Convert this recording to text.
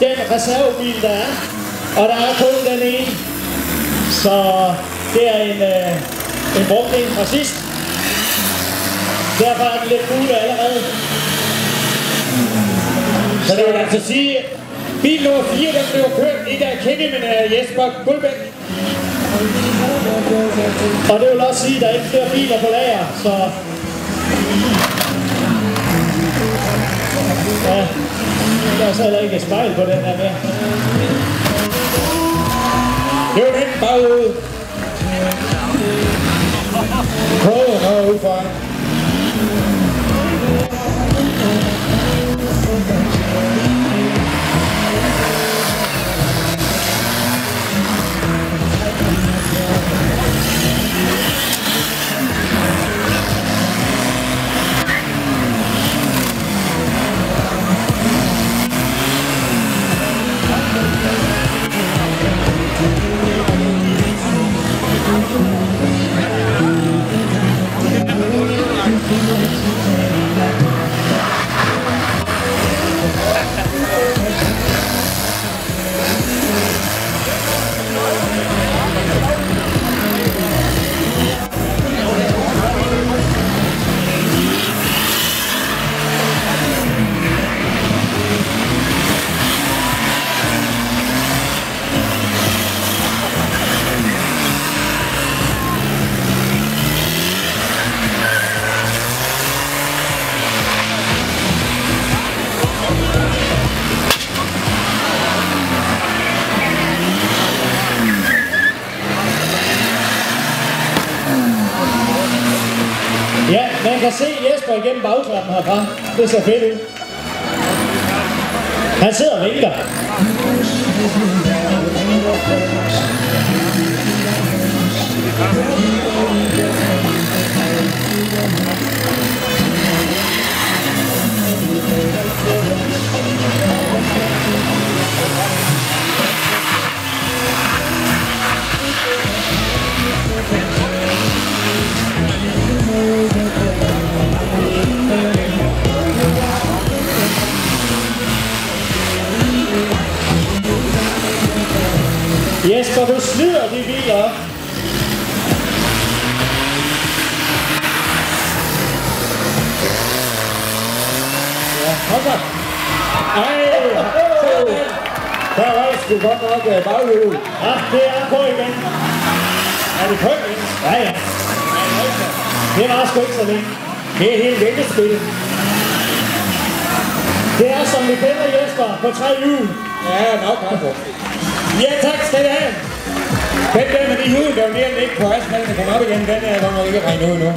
den reservebil, der er. Og der er kun den ene. Så det er en, øh, en brugt en fra sidst. Derfor er den lidt gul allerede. Så det vil altså sige, bil nummer 4, den blev kørt ikke af Kenny, men af Jesper Guldbæk. Og det vil også sige, at der er ikke flere biler på lager, så... Ja, der er så heller ikke et spejl på den her mere. Det var den bagude. Prøv noget ud for man kan se Jesper igennem bagtrappen herfra. Det ser fedt ud. Han sidder og vinker. Jesper, du slider de biler op. Ja, kom så. Ej, Der var sgu godt nok øh, baghjul. ja, det er på igen. Er det på igen? Ja, ja. Det var sgu ikke så længe. Det er helt ventespil. Det er som vi kender Jesper på tre hjul. Ja, nok Marco. Ja, tak skal I have. Den der med de hjul, der var mere end ikke på asfalten, kom op igen, den er der må ikke regne ud nu.